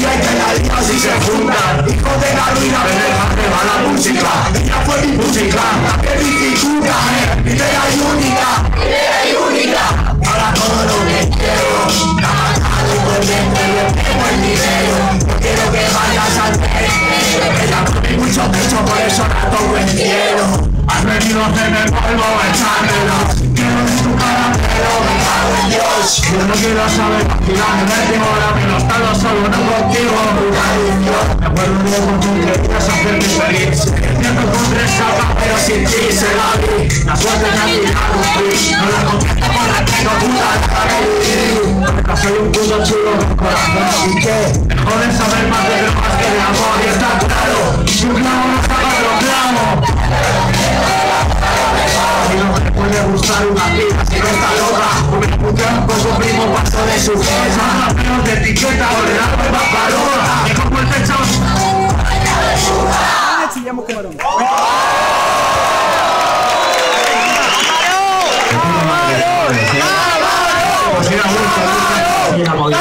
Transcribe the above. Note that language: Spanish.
y la liga si se juntan. Hijos de la ruina, pendeja, que va la música. Ella fue mi música, la que dificulta, eh. Idea es única, idea es única. Para todo lo que quiero La matado por dentro, yo tengo el dinero. No quiero que vayas al pecho Ella come mucho pecho, por eso la toco en cielo Has venido a hacerme polvo, echármela Quiero de tu cara, pero me cago en Dios. Yo no quiero saber, la me de ahora, menos tan solo contigo Me acuerdo de cuando querías hacerme feliz Entiendo con tres capas, pero sin ti se la vi La suerte me ha tirado un No la conquista por la tengo puta, vivir Porque soy un puto chulo con corazón sin que Mejor es saber más de drogas que de amor Y está claro, si un clavo no saca otro clavo y no me puede gustar una tía si no está loca O me putean con su primo paso de su casa Pelos de etiqueta o le 好意思，非好。